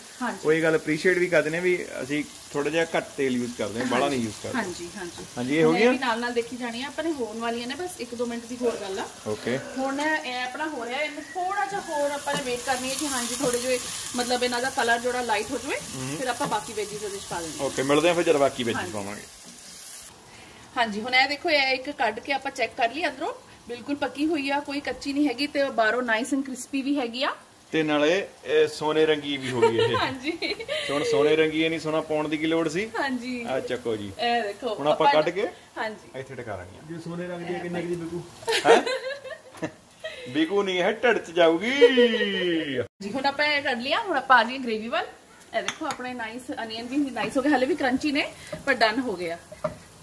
ਉਹ ਇਹ ਗੱਲ ਅਪਰੀਸ਼ੀਏਟ ਵੀ ਕਰਦੇ ਨੇ ਵੀ ਅਸੀਂ ਥੋੜਾ ਜਿਹਾ ਘੱਟ ਤੇਲ ਯੂਜ਼ ਕਰਦੇ ਹਾਂ ਬਾਹਲਾ ਨਹੀਂ ਯੂਜ਼ ਕਰਦੇ। ਹਾਂਜੀ ਹਾਂਜੀ। ਹਾਂਜੀ ਇਹ ਹੋ ਗਿਆ? ਨਾਲ ਨਾਲ ਦੇਖੀ ਜਾਣੀ ਆ ਆਪਾਂ ਨੇ ਹੋਣ ਵਾਲੀਆਂ ਨੇ ਬਸ 1-2 ਮਿੰਟ ਦੀ ਹੋਰ ਗੱਲ ਆ। ਓਕੇ ਹੁਣ ਇਹ ਆਪਣਾ ਹੋ ਰਿਹਾ ਇਹਨੂੰ ਥੋੜਾ ਜਿਹਾ ਹੋਰ ਆਪਾਂ ਨੇ ਵੇਟ ਕਰਨੀ ਹੈ ਕਿ ਹਾਂਜੀ ਥੋੜੇ ਜਿਹੇ ਮਤਲਬ ਇਹਨਾਂ ਦਾ ਕਲਰ ਜਿਹੜਾ ਲਾਈਟ ਹੋ ਜਾਵੇ ਫਿਰ ਆਪਾਂ ਬਾਕੀ ਵੈਜੀਸ ਉਹਦੇ ਵਿੱਚ ਪਾ ਦੇਣੀ ਓਕੇ ਮਿਲਦੇ ਆ ਫਿਰ ਜਦ ਬਾਕੀ ਵਿੱਚ ਪਾਵਾਂਗੇ। ਹਾਂਜੀ ਹੁਣ ਇਹ ਦੇਖੋ ਇਹ ਇੱਕ ਕੱਢ ਕੇ ਆਪਾਂ ਚੈੱਕ ਕਰ ਲਈ ਅੰਦਰੋਂ। ਬਿਲਕੁਲ ਪੱਕੀ ਹੋਈ ਆ ਕੋਈ ਕੱਚੀ ਨਹੀਂ ਹੈਗੀ ਤੇ ਬਾਹਰੋਂ ਨਾਈਸ ਐਂਡ ਕ੍ਰਿਸਪੀ ਵੀ ਹੈਗੀ ਆ। ਤੇ ਨਾਲੇ ਇਹ ਸੋਨੇ ਰੰਗੀ ਵੀ ਹੋ ਗਈ ਇਹ। ਹਾਂਜੀ। ਹੁਣ ਸੋਨੇ ਰੰਗੀ ਇਹ ਨਹੀਂ ਸੋਨਾ ਪਾਉਣ ਦੀ ਕੀ ਲੋੜ ਸੀ? ਹਾਂਜੀ। ਆ ਚੱਕੋ ਜੀ। ਇਹ ਦੇਖੋ ਹੁਣ ਆਪਾਂ ਕੱਢ ਕੇ ਹਾਂਜੀ। ਇੱਥੇ ਟਿਕਾ ਲਾਂਗੇ। ਜੇ ਸੋਨੇ ਰੰਗ ਦੀ ਕਿੰਨੇ ਦੀ ਬਿਕੂ ਹੈ? ਬਿਕੂ ਨਹੀਂ ਹੈ ਢੜ ਚ ਜਾਊਗੀ। ਜੀ ਹੁਣ ਆਪਾਂ ਇਹ ਕੱਢ ਲਿਆ ਹੁਣ ਆਪਾਂ ਆ ਜੀ ਗ੍ਰੇਵੀ ਵੱਲ। ਇਹ ਦੇਖੋ ਆਪਣੇ ਨਾਈਸ ਅਨੀਅਨ ਵੀ ਨਾਈਸ ਹੋ ਗਏ ਹਲੇ ਵੀ ਕਰੰਚੀ ਨੇ ਪਰ ਡਨ ਹੋ ਗਿਆ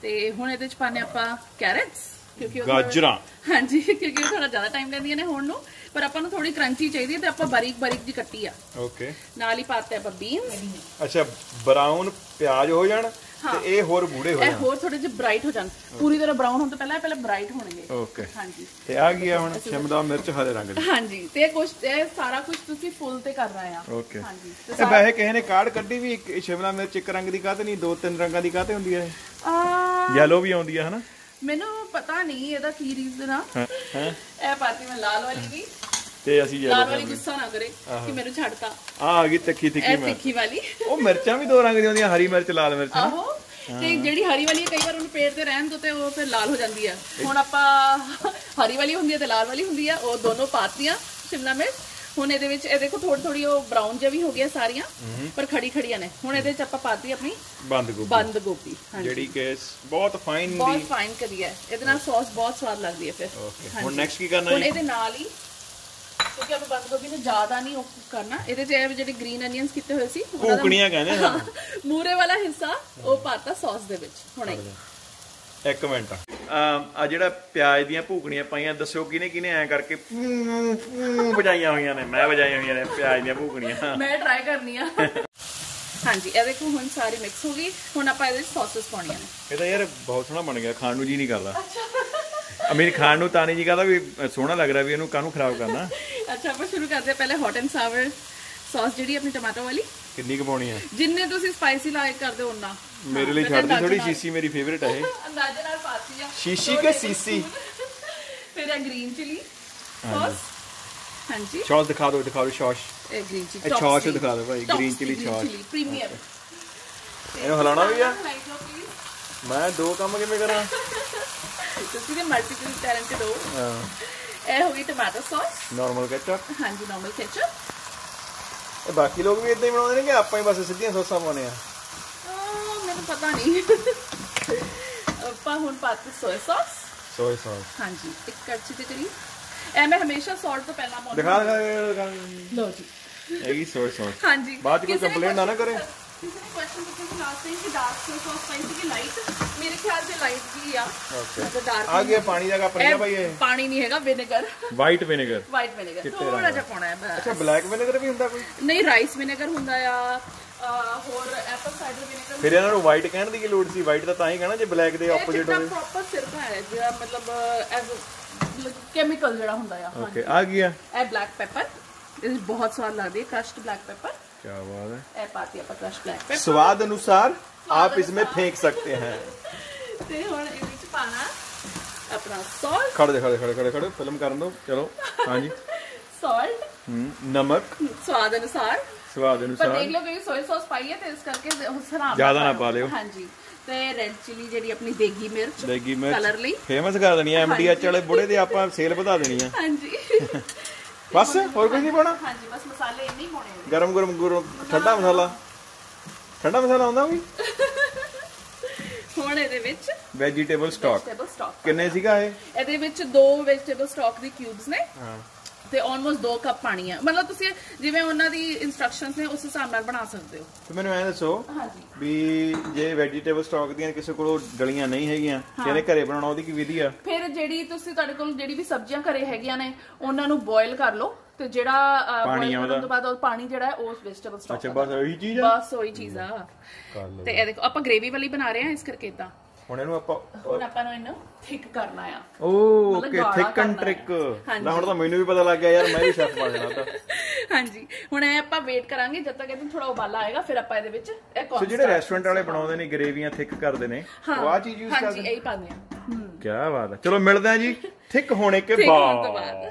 ਤੇ ਹੁਣ ਇਹਦੇ ਚ ਪਾਣੇ ਆਪਾਂ ਕੈਰਟਸ ਕਿਉਂਕਿ ਗਾਜਰਾਂ। ਹਾਂਜੀ ਕਿਉਂਕਿ ਉਹ ਥੋੜਾ ਜ਼ਿਆਦਾ ਟਾਈਮ ਲੈਂਦੀਆਂ ਨੇ ਹੋਣ ਨੂੰ। ਪਰ ਆਪਾਂ ਨੂੰ ਥੋੜੀ ਕਰੰਚੀ ਚਾਹੀਦੀ ਹੈ ਤੇ ਆਪਾਂ ਬਾਰੀਕ ਬਾਰੀਕ ਜੀ ਕੱਟੀ ਆ। ਓਕੇ ਨਾਲ ਹੀ ਪਾਤੇ ਆਪਾਂ ਬੀਨਸ ਅੱਛਾ ਬਰਾਊਨ ਪਿਆਜ਼ ਹੋ ਜਾਣ ਤੇ ਇਹ ਹੋਰ ਗੂੜੇ ਹੋ ਇਹ ਜਾਣ। ਹੋਰ ਥੋੜੇ ਜਿਹਾ ਬ੍ਰਾਈਟ ਹੋ ਜਾਣ। ਪੂਰੀ ਤਰ੍ਹਾਂ ਬ੍ਰਾਊਨ ਹੋਣ ਤੋਂ ਪਹਿਲਾਂ ਇਹ ਪਹਿਲਾਂ ਬ੍ਰਾਈਟ ਹੋਣਗੇ। ਓਕੇ ਹਾਂਜੀ। ਤੇ ਆ ਗਿਆ ਹੁਣ? ਸ਼ਿਮਲਾ ਮਿਰਚ ਹਰੇ ਰੰਗ ਦੀ। ਹਾਂਜੀ। ਤੇ ਇਹ ਕੁਝ ਇਹ ਸਾਰਾ ਕੁਝ ਤੁਸੀਂ ਫੁੱਲ ਤੇ ਕਰਨਾ ਆ। ਓਕੇ ਹਾਂਜੀ। ਤੇ ਇਹ ਵੈਸੇ ਕਿਸੇ ਨੇ ਕਾਰਡ ਕੱਢੀ ਵੀ ਸ਼ਿਮਲਾ ਮਿਰਚ ਇੱਕ ਰੰਗ ਦੀ ਕਾਤੇ ਨਹੀਂ ਦੋ ਤਿੰਨ ਰੰਗਾਂ ਦੀ ਕਾਤੇ ਹੁੰਦੀ ਹੈ ਆ ਯੈਲੋ ਵੀ ਆਉਂਦੀ ਹੈ ਹਨਾ? ਮੈਨੂੰ ਪਤਾ ਨਹੀਂ ਇਹਦਾ ਕੀ ਰੀਜ਼ਨ ਆ। ਹਾਂ ਇਹ ਪਾਤੀ ਮੈਂ ਲਾਲ ਵਾਲੀ ਵੀ। ਤੇ ਅਸੀਂ ਲਾਲ ਯੈਲੋ ਵਾਲੀ ਗੁੱਸਾ ਨਾ ਕਰੇ ਕਿ ਮੈਨੂੰ ਛੱਡਤਾ। ਆ ਆ ਗਈ ਤਿੱਖੀ ਤਿੱਖੀ ਮਿਰਚ। ਤਿੱਖੀ ਵਾਲੀ। ਉਹ ਮਿਰਚਾਂ ਵੀ ਦੋ ਰੰਗ ਦੀਆਂ ਹੁੰਦੀਆਂ ਹਰੀ ਮਿਰਚ ਲਾਲ ਮਿਰਚ? ਆਹੋ। ਤੇ ਜਿਹੜੀ ਹਰੀ ਵਾਲੀ ਹੈ, ਕਈ ਵਾਰ ਉਹਨੂੰ ਪੇਟ ਤੇ ਰਹਿਣ ਦੋ ਤੇ ਉਹ ਫਿਰ ਲਾਲ ਹੋ ਜਾਂਦੀ ਆ। ਹੁਣ ਆਪਾਂ ਹਰੀ ਵਾਲੀ ਹੁੰਦੀ ਹੈ ਤੇ ਲਾਲ ਵਾਲੀ ਹੁੰਦੀ ਆ। ਉਹ ਦੋਨੋਂ ਪਾਤੀਆਂ ਸ਼ਿਮਲਾ ਮਿਰਚ ਹੁਣ ਇਹਦੇ ਵਿੱਚ ਇਹ ਦੇਖੋ ਥੋੜੀ ਥੋੜੀ ਉਹ ਬਰਾਊਨ ਜਿਹਾ ਵੀ ਹੋ ਗਿਆ ਸਾਰੀਆਂ ਪਰ ਖੜੀ ਖੜੀਆਂ ਨੇ। ਹੁਣ ਇਹਦੇ ਵਿੱਚ ਆਪਾਂ ਪਾਤੀ ਆਪਣੀ ਬੰਦ ਗੋਭੀ। ਬੰਦ ਗੋਭੀ ਜਿਹੜੀ ਕਿ ਬਹੁਤ ਫਾਈਨ ਬਹੁਤ ਦੀ ਫਾਈਨ ਕਰੀ ਹੈ। ਇਹਦੇ ਨਾਲ ਸੌਸ ਬਹੁਤ ਸਵਾਦ ਲੱਗਦੀ ਹੈ ਫਿਰ। ਹੁਣ ਨੈਕਸਟ ਕੀ ਕਰਨਾ ਹੁਣ ਜੀ? ਇਹਦੇ ਨਾਲ ਹੀ ਕਿਉਂਕਿ ਆਪਾਂ ਬੰਦ ਗੋਭੀ ਨੂੰ ਜ਼ਿਆਦਾ ਨਹੀਂ ਕਰਨਾ ਇਹਦੇ ਚ ਇਹ ਜਿਹੜੇ ਗ੍ਰੀਨ ਅਨੀਅਨਸ ਕੀਤੇ ਹੋਏ ਸੀ ਉਹਨਾਂ ਦਾ ਕਹਿੰਦੇ ਹਾਂ ਮੂਰੇ ਵਾਲਾ ਹਿੱਸਾ ਉਹ ਪਾਤਾ ਸੌਸ ਦੇ ਵਿੱਚ ਹੁਣੇ ਇੱਕ ਮਿੰਟ। ਆ ਜਿਹੜਾ ਪਿਆਜ਼ ਦੀਆਂ ਭੂਕਣੀਆਂ ਪਾਈਆਂ ਦੱਸੋ ਕਿਨੇ ਕਿਨੇ ਐ ਕਰਕੇ ਵਜਾਈਆਂ ਹੋਈਆਂ ਨੇ? ਮੈਂ ਵਜਾਈਆਂ ਹੋਈਆਂ ਨੇ ਪਿਆਜ਼ ਦੀਆਂ ਭੂਕਣੀਆਂ। ਮੈਂ ਟਰਾਈ ਕਰਨੀ ਆ। ਹਾਂਜੀ ਇਹ ਦੇਖੋ ਹੁਣ ਸਾਰੀ ਮਿਕਸ ਹੋ ਗਈ। ਹੁਣ ਆਪਾਂ ਇਹਦੇ ਵਿੱਚ ਸੌਸਸ ਪਾਉਣੀਆਂ ਨੇ। ਇਹ ਤਾਂ ਯਾਰ ਬਹੁਤ ਸੋਹਣਾ ਬਣ ਗਿਆ ਖਾਣ ਨੂੰ ਜੀ ਨਹੀਂ ਕਰਦਾ। ਅਮੀਰ ਖਾਣ ਨੂੰ ਤਾਂ ਨਹੀਂ ਜੀ ਕਰਦਾ ਵੀ ਸੋਹਣਾ ਲੱਗ ਰਿਹਾ ਵੀ ਇਹਨੂੰ ਕਾਹਨੂੰ ਖਰਾਬ ਕਰਨਾ। ਅੱਛਾ ਆਪਾਂ ਸ਼ੁਰੂ ਕਰਦੇ ਹਾਂ ਪਹਿਲੇ ਹੌਟ ਐਂਡ ਸਾਵਰ ਸੌਸ ਜਿਹੜੀ ਆਪਣੀ ਟਮਾਟੋ ਵਾਲੀ। ਕਿੰਨੀ ਕੁ ਪਾਉਣੀ ਆ ਜਿੰਨੇ ਤੁਸੀਂ ਸਪਾਈਸੀ ਲਾਇਕ ਕਰਦੇ ਹੋ ਉਨਾ ਮੇਰੇ ਲਈ ਛੱਡ ਦੀ ਥੋੜੀ ਸ਼ੀਸ਼ੀ ਮੇਰੀ ਫੇਵਰੇਟ ਹੈ ਇਹ। ਅੰਦਾਜ਼ੇ ਨਾਲ ਪਾਤੀ ਆ। ਸ਼ੀਸ਼ੀ ਕੇ ਸੀਸੀ? ਫਿਰ ਇਹ ਗ੍ਰੀਨ ਚਿਲੀ ਸੌਸ ਹਾਂਜੀ। ਸੌਸ ਦਿਖਾ ਦਿਓ ਦਿਖਾ ਦਿਓ ਸੌਸ ਇਹ ਗ੍ਰੀਨ ਚਿਲੀ sauce ਦਿਖਾ ਦਿਓ ਭਾਈ, green chilli sauce। ਪ੍ਰੀਮੀਅਰ ਇਹਨੂੰ ਹਿਲਾਉਣਾ ਵੀ ਆ? ਮੈਂ ਦੋ ਕੰਮ ਕਿਵੇਂ ਕਰਾਂ? ਤੁਸੀਂ ਦੇ ਮਲਟੀਪਲ ਟੈਲੈਂਟਡ ਹੋ। ਇਹ ਹੋ ਗਈ ਟਮਾਟੋ ਸੌਸ ਨਾਰਮਲ ਕੈਚਅਪ ਹਾਂਜੀ ਨਾਰਮਲ ਕੈਚਅਪ ਇਹ ਬਾਕੀ ਲੋਕ ਵੀ ਇਦਾਂ ਹੀ ਬਣਾਉਂਦੇ ਨੇ ਕਿ ਆਪਾਂ ਹੀ ਬਸ ਸਿੱਧੀਆਂ ਸੌਸਾਂ ਪਾਉਂਦੇ ਆ। ਪਤਾ ਨਹੀਂ। ਆਪਾਂ ਹੁਣ ਪਾਤੀ ਸੋਇਆ ਸੌਸ ਸੋਇਆ ਸੌਸ ਹਾਂਜੀ ਇੱਕ ਕੜਛੀ ਤੇ ਕਰੀ ਇਹ ਮੈਂ ਹਮੇਸ਼ਾ ਸਾਲਟ ਤੋਂ ਪਹਿਲਾਂ ਪਾਉਂਦੀ ਦਿਖਾ ਦਿਖਾ ਲਓ ਜੀ। ਹੈਗੀ ਸੋਇਆ ਸੌਸ ਹਾਂਜੀ। ਬਾਅਦ ਕੋਈ ਕਿਸੇ ਨੇ ਨਾ ਕਰੇ। ਕਿਸੇ ਨੇ ਕੁਐਸਚਨ ਪੁੱਛਿਆ ਸੀ ਲਾਸਟ ਟਾਈਮ ਕਿ ਡਾਰਕ ਸੋਇਆ ਸੌਸ ਪਾਈ ਸੀ ਕਿ ਲਾਈਟ ਮੇਰੇ ਖਿਆਲ ਤੇ ਲਾਈਟ ਜੀ ਆ. ਮਤਲਬ ਡਾਰਕ ਆ ਗਿਆ ਪਾਣੀ ਦਾ ਕੱਪ ਨਹੀਂ ਭਾਈ ਇਹ। ਪਾਣੀ ਨਹੀਂ ਹੈਗਾ vinegar white vinegar white vinegar ਥੋੜਾ ਜਿਹਾ ਪਾਉਣਾ ਹੈ। ਅੱਛਾ ਬਲੈਕ ਵਿਨੇਗਰ ਵੀ ਹੁੰਦਾ ਕੋਈ? ਨਹੀਂ ਰਾਈਸ ਵਿਨੇਗਰ ਹੁੰਦਾ ਆ। ਹੋਰ ਐਪਲ ਸਾਈਡਰ ਵਿਨੇਗਰ ਫਿਰ ਇਹਨਾਂ ਨੂੰ ਵਾਈਟ ਕਹਿਣ ਦੀ ਕੀ ਲੋੜ ਸੀ ਵਾਈਟ ਤਾਂ ਤਾਂ ਹੀ ਕਹਿਣਾ ਜੇ ਬਲੈਕ ਦੇ ਇਹ ਆਪੋਜ਼ਿਟ ਚਿੱਟਾ ਹੋਵੇ ਪ੍ਰੋਪਰ ਸਿਰਕਾ ਹੈ ਜਿਹੜਾ ਮਤਲਬ ਐਜ਼ ਕੈਮੀਕਲ ਜਿਹੜਾ ਹੁੰਦਾ ਆ ਹਾਂਜੀ ਓਕੇ ਆ ਗਿਆ ਇਹ ਬਲੈਕ ਪੈਪਰ ਇਹ ਬਹੁਤ ਸਵਾਦ ਲੱਗਦੀ ਹੈ ਕ੍ਰਸ਼ਡ ਬਲੈਕ ਪੈਪਰ ਕੀ ਬਾਤ ਹੈ ਇਹ ਪਾਤੀ ਆਪਾਂ ਕ੍ਰਸ਼ਡ ਬਲੈਕ ਪੈਪਰ स्वाद अनुसार आप इसमें फेंक सकते हैं ਤੇ ਹੁਣ ਇਹਦੇ ਵਿੱਚ ਪਾਣਾ ਆਪਣਾ ਸਾਲਟ खड़े दे खड़े खड़े खड़े खड़े फिल्म कर दो चलो हाँ जी ਸਾਲਟ हम्म, नमक ਸਵਾਦ ਅਨੁਸਾਰ ਪਰ ਦੇਖ ਲਓ ਕਿ ਸੋਇਆ ਸੌਸ ਪਾਈ ਹੈ ਤੇ ਇਸ ਕਰਕੇ ਸਰਾਮ ਜ਼ਿਆਦਾ ਨਾ ਪਾ ਲਿਓ। ਹਾਂਜੀ। ਤੇ ਰੈੱਡ ਚਿਲੀ ਜਿਹੜੀ ਆਪਣੀ ਦੇਗੀ ਮਿਰਚ ਦੇਗੀ ਮਿਰਚ ਕਲਰ ਲਈ। ਫੇਮਸ ਕਰ ਦੇਣੀ ਐ ਐਮਡੀਐਚ ਵਾਲੇ ਬੁੜੇ ਦੇ ਆਪਾਂ ਸੇਲ ਵਧਾ ਦੇਣੀ ਆ ਹਾਂਜੀ। ਬਸ ਹੋਰ ਕੁਝ ਨਹੀਂ ਪਾਉਣਾ? ਹਾਂਜੀ ਬਸ ਮਸਾਲੇ ਇੰਨੇ ਹੀ ਪਾਉਣੇ ਗਰਮ ਗਰਮ ਗਰਮ ਠੰਡਾ ਮਸਾਲਾ। ਠੰਡਾ ਮਸਾਲਾ ਆਉਂਦਾ ਵੀ? ਹੁਣ ਇਹਦੇ ਵਿੱਚ ਵੈਜੀਟੇਬਲ ਸਟਾਕ ਕਿੰਨੇ ਸੀਗਾ ਇਹ? ਇਹਦੇ ਵਿੱਚ ਦੋ ਵੈਜੀਟੇਬਲ ਸਟਾਕ ਦੇ ਕਿਊਬਸ ਨੇ। ਹਾਂ। ਤੇ ਆਲਮੋਸਟ 2 ਕੱਪ ਪਾਣੀ ਹੈ ਮਤਲਬ ਤੁਸੀਂ ਜਿਵੇਂ ਉਹਨਾਂ ਦੀ ਇਨਸਟਰਕਸ਼ਨਸ ਨੇ ਉਸ ਹਿਸਾਬ ਨਾਲ ਬਣਾ ਸਕਦੇ ਹੋ। ਤੇ ਮੈਨੂੰ ਐਂ ਦੱਸੋ ਹਾਂਜੀ। ਵੀ ਜੇ ਵੈਜੀਟੇਬਲ ਸਟਾਕ ਦੀਆਂ ਕਿਸੇ ਕੋਲ ਗਲੀਆਂ ਨਹੀਂ ਹੈਗੀਆਂ ਜਿਹਨੇ ਘਰੇ ਬਣਾਉਣਾ ਉਹਦੀ ਕੀ ਵਿਧੀ ਆ? ਫਿਰ ਜਿਹੜੀ ਤੁਸੀਂ ਤੁਹਾਡੇ ਕੋਲ ਜਿਹੜੀ ਵੀ ਸਬਜ਼ੀਆਂ ਘਰੇ ਹੈਗੀਆਂ ਨੇ ਉਹਨਾਂ ਨੂੰ ਬੋਇਲ ਕਰ ਲਓ ਤੇ ਜਿਹੜਾ ਪਾਣੀ ਆ ਉਹਦਾ। ਤੋਂ ਬਾਅਦ ਉਹ ਪਾਣੀ ਜਿਹੜਾ ਹੈ ਉਸ ਵੈਜੀਟੇਬਲ ਸਟਾਕ ਅੱਛਾ ਬਸ ਉਹੀ ਚੀਜ਼ ਆ? ਬਸ ਉਹੀ ਚੀਜ਼ ਆ। ਤੇ ਇਹ ਦੇਖੋ ਆਪਾਂ ਗ੍ਰੇਵੀ ਵਾਲੀ ਬਣਾ ਰਹੇ ਹਾਂ ਇਸ ਕਰਕੇ ਤਾਂ ਹੁਣ ਇਹਨੂੰ ਆਪਾਂ ਹੁਣ ਆਪਾਂ ਨੂੰ ਇਹਨੂੰ ਥਿਕ ਕਰਨਾ ਆ। Oh okay thick and trick. ਹਾਂਜੀ। ਨਾ ਹੁਣ ਤਾਂ ਮੈਨੂੰ ਵੀ ਪਤਾ ਲੱਗ ਗਿਆ ਯਾਰ ਮੈਂ ਵੀ ਸ਼ੈਫ ਬਣ ਜਾਣਾ ਤਾਂ। ਹਾਂਜੀ। ਹੁਣ ਇਹ ਆਪਾਂ ਵੇਟ ਕਰਾਂਗੇ ਜਦ ਤੱਕ ਇਹਨੂੰ ਥੋੜਾ ਉਬਾਲਾ ਆਏਗਾ ਫਿਰ ਆਪਾਂ ਇਹਦੇ ਵਿੱਚ ਇਹ ਸੋ corn ਜਿਹੜੇ ਰੈਸਟੋਰੈਂਟ ਵਾਲੇ ਬਣਾਉਂਦੇ ਨੇ ਗਰੇਵੀਆਂ ਥਿਕ ਕਰਦੇ ਨੇ ਉਹ ਆ ਚੀਜ਼ ਯੂਜ਼ ਹਾਂਜੀ ਕਰਦੇ ਨੇ? ਇਹੀ ਪਾਉਂਦੇ ਆ। ਹੂੰ। ਕੀ ਬਾਤ ਹੈ ਚਲੋ ਮਿਲਦੇ ਆ ਜੀ। ਥਿਕ ਹੋਣੇ ਕੇ Thick ਹੋਣ ਤੋਂ ਬਾਅਦ।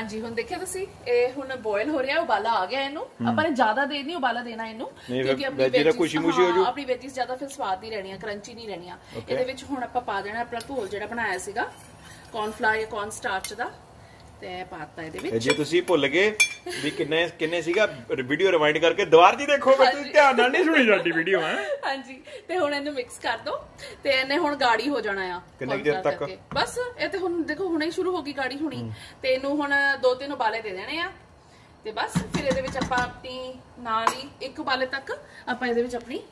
ਹਾਂਜੀ ਹੁਣ ਦੇਖਿਆ ਤੁਸੀਂ ਇਹ ਹੁਣ ਬੋਇਲ ਹੋ ਰਿਹਾ ਉਬਾਲਾ ਆ ਗਿਆ ਇਹਨੂੰ। ਆਪਾਂ ਨੇ ਜ਼ਿਆਦਾ ਦੇਰ ਨਹੀਂ ਉਬਾਲਾ ਦੇਣਾ ਇਹਨੂੰ ਫਿਰ ਆਪਣੀ veggies- ਖੁਸ਼ੀ-ਮੁਸ਼ੀ ਹੋ ਜਾਊ। ਆਪਣੀ ਵੈਜੀਸ ਜ਼ਿਆਦਾ ਫਿਰ ਸਵਾਦ ਨਹੀਂ ਰਹਿਣੀਆਂ ਕਰੰਚੀ ਨਹੀਂ ਰਹਿਣੀਆਂ। ਇਹਦੇ ਵਿੱਚ ਹੁਣ ਆਪਾਂ ਪਾ ਦੇਣਾ ਆਪਣਾ ਘੋਲ ਜਿਹੜਾ ਬਣਾਇਆ ਸੀਗਾ ਕੌਰਨਫਲਾਵਰ ਜਾਂ ਕੌਰਨ ਸਟਾਰਚ ਦਾ। ਤੇ ਇਹ ਪਾਤਾ ਇਹਦੇ ਵਿੱਚ। ਜੇ ਤੁਸੀਂ ਭੁੱਲ ਗਏ ਵੀ ਕਿੰਨੇ ਕਿੰਨੇ ਸੀਗਾ ਵੀਡੀਓ ਰਿਵਾਈਂਡ ਕਰਕੇ ਦੁਬਾਰ ਜੀ ਦੇਖੋ ਬਈ ਤੁਸੀਂ ਧਿਆਨ ਨਾਲ ਨਹੀਂ ਸੁਣੀ ਸਾਡੀ ਵੀਡੀਓ ਹੈ? ਹਾਂਜੀ ਤੇ ਹੁਣ ਇਹਨੂੰ ਮਿਕਸ ਕਰ ਦੋ ਤੇ ਇਹਨੇ ਹੁਣ ਗਾੜੀ ਹੋ ਜਾਣਾ ਆ। ਕਿੰਨੇ cornstarch ਤੱਕ? ਬਸ ਇਹ ਤੇ ਹੁਣ ਦੇਖੋ ਹੁਣੇ ਹੀ ਸ਼ੁਰੂ ਹੋ ਗਈ ਗਾੜੀ ਹੋਣੀ। ਤੇ ਇਹਨੂੰ ਹੁਣ ਦੋ ਤਿੰਨ ਉਬਾਲੇ ਦੇ ਦੇਣੇ ਆ। ਤੇ ਬਸ ਫਿਰ ਇਹਦੇ ਵਿੱਚ ਆਪਾਂ ਆਪਣੀ ਨਾਲ ਹੀ ਇੱਕ ਉਬਾਲੇ ਤੱਕ ਆਪਾਂ ਇਹਦੇ ਵਿੱਚ ਆਪਣੀ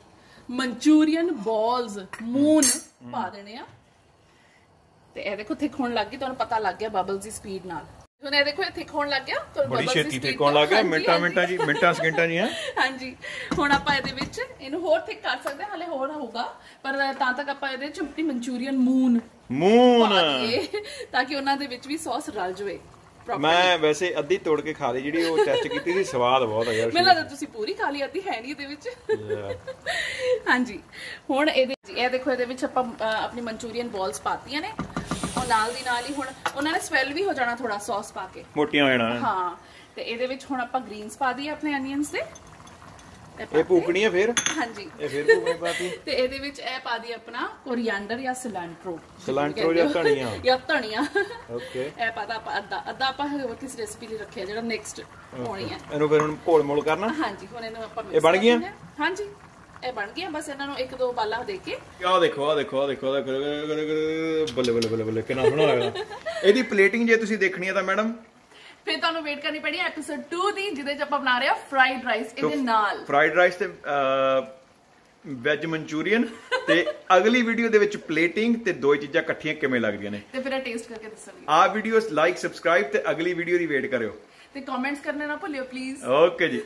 ਮਨਚੂਰੀਅਨ ਬਾਲਸ ਮੂਨ ਪਾ ਦੇਣੇ ਆ। ਤੇ ਇਹ ਦੇਖੋ ਥਿਕ ਹੋਣ ਲੱਗ ਗਈ ਤੁਹਾਨੂੰ ਪਤਾ ਲੱਗ ਗਿਆ ਬਬਲਸ ਦੀ ਸਪੀਡ ਨਾਲ। ਹੁਣ ਇਹ ਦੇਖੋ ਇਹ ਥਿਕ ਹੋਣ ਲੱਗ ਗਿਆ ਬੜੀ ਛੇਤੀ ਤੇ ਕੋਣ ਲੱਗ ਗਿਆ ਮਿੰਟਾਂ। ਮਿੰਟਾਂ ਜੀ ਮਿੰਟਾਂ ਸਕਿੰਟਾਂ ਜੀ ਹੈ ਹਾਂਜੀ ਹੁਣ ਆਪਾਂ ਇਹਦੇ ਵਿੱਚ ਇਹਨੂੰ ਹੋਰ ਥਿਕ ਕਰ ਸਕਦੇ ਹਾਂ ਹਲੇ ਹੋਰ ਹੋਊਗਾ ਪਰ ਤਾਂ ਤੱਕ ਆਪਾਂ ਇਹਦੇ ਚ ਆਪਣੀ ਮਨਚੂਰੀਅਨ ਮੂਨ ਮੂਨ। ਤਾਂ ਕਿ ਉਹਨਾਂ ਦੇ ਵਿੱਚ ਵੀ ਸੌਸ ਰਲ ਜਾਵੇ। ਮੈਂ ਵੈਸੇ ਅੱਧੀ ਤੋੜ ਕੇ ਖਾ ਲਈ ਜਿਹੜੀ ਉਹ ਟੈਸਟ ਕੀਤੀ ਸੀ ਸਵਾਦ ਬਹੁਤ ਆ ਯਾਰ ਮੈਨੂੰ ਲੱਗਦਾ ਤੁਸੀਂ ਪੂਰੀ ਖਾ ਲਈ ਅੱਧੀ ਹੈ ਨਹੀਂ ਇਹਦੇ ਵਿੱਚ। ਹਾਂਜੀ ਹੁਣ ਇਹਦੇ ਇਹ ਦੇਖੋ ਇਹਦੇ ਵਿੱਚ ਆਪਾਂ ਆਪਣੀ ਮਨਚੂਰੀਅਨ ਬਾਲਸ ਪਾਤੀਆਂ ਨੇ। ਉਹ ਨਾਲ ਦੀ ਨਾਲ ਹੀ ਹੁਣ ਉਹਨਾਂ ਨੇ ਸਵੈਲ ਵੀ ਹੋ ਜਾਣਾ ਥੋੜਾ ਸੌਸ ਪਾ ਕੇ। ਮੋਟੀਆਂ ਹੋ ਜਾਣਾ। ਹਾਂ ਤੇ ਇਹਦੇ ਵਿੱਚ ਹੁਣ ਆਪਾਂ ਗ੍ਰੀਨਸ ਪਾ ਦਈਏ ਆਪਣੇ ਅਨੀਅਨਸ ਦੇ। ਇਹ ਭੂਕਣੀ ਆ ਫੇਰ? ਹਾਂਜੀ। ਇਹ ਫੇਰ ਭੂਕਣੀ ਪਾਤੀ। ਤੇ ਇਹਦੇ ਵਿੱਚ ਇਹ ਪਾ ਦੀ ਆਪਣਾ ਕੋਰੀਐਂਡਰ ਜਾਂ ਸਿਲੈਂਟਰੋ ਸਿਲੈਂਟਰੋ ਜਾਂ ਧਨੀਆ। ਜਾਂ ਧਨੀਆ। ਓਕੇ ਇਹ ਪਤਾ ਆਪਾਂ ਅੱਧਾ ਅੱਧਾ ਆਪਾਂ ਹੋਰ ਕਿਸ ਰੈਸਪੀ ਲਈ ਰੱਖਿਆ ਜਿਹੜਾ ਨੈਕਸਟ ਹੋਣੀ ਹੈ ਇਹਨੂੰ ਫਿਰ ਹੁਣ ਘੋਲ ਮੋਲ ਕਰਨਾ? ਹਾਂਜੀ ਹੁਣ ਇਹਨੂੰ ਆਪਾਂ ਇਹ ਬਣ ਗਈਆਂ? ਹਾਂ। ਹਾਂਜੀ। ਇਹ ਬਣ ਗਈਆਂ ਬਸ ਇਹਨਾਂ ਨੂੰ ਇੱਕ ਦੋ ਬਾਲਾ ਦੇ ਕੇ। ਆਹ ਦੇਖੋ ਆਹ ਦੇਖੋ ਆਹ ਦੇਖੋ ਆਹ ਦੇਖੋ ਬੱਲੇ ਬੱਲੇ ਬੱਲੇ ਬੱਲੇ ਕਿੰਨਾ ਸੋਹਣਾ ਲੱਗਦਾ ਇਹਦੀ ਪਲੇਟਿੰਗ ਜੇ ਤੁਸੀਂ ਦੇਖਣੀ ਹੈ ਤਾਂ ਮੈਡਮ। ਫਿਰ ਤੁਹਾਨੂੰ ਵੇਟ ਕਰਨੀ ਪੈਣੀ ਐਪੀਸੋਡ 2 ਦੀ ਜਿਹਦੇ ਚ ਆਪਾਂ ਬਣਾ ਰਹੇ ਹਾਂ ਫਰਾਈਡ ਰਾਈਸ ਇਹਦੇ ਨਾਲ। ਫਰਾਈਡ ਰਾਈਸ ਤੇ ਵੈਜ ਮਨਚੂਰੀਅਨ ਤੇ ਅਗਲੀ ਵੀਡੀਓ ਦੇ ਵਿੱਚ ਪਲੇਟਿੰਗ ਤੇ ਦੋ ਚੀਜ਼ਾਂ ਇਕੱਠੀਆਂ ਕਿਵੇਂ ਲੱਗਦੀਆਂ ਨੇ। ਤੇ ਫਿਰ ਇਹ ਟੇਸਟ ਕਰਕੇ ਦੱਸਾਂਗੇ ਆਹ ਵੀਡੀਓਸ ਲਾਈਕ ਸਬਸਕ੍ਰਾਈਬ ਤੇ ਅਗਲੀ ਵੀਡੀਓ ਦੀ ਵੇਟ ਕਰਿਓ। ਤੇ ਕਮੈਂਟਸ ਕਰਨੇ ਨਾ ਭੁੱਲਿਓ ਪਲੀਜ਼ ਓਕੇ ਜੀ।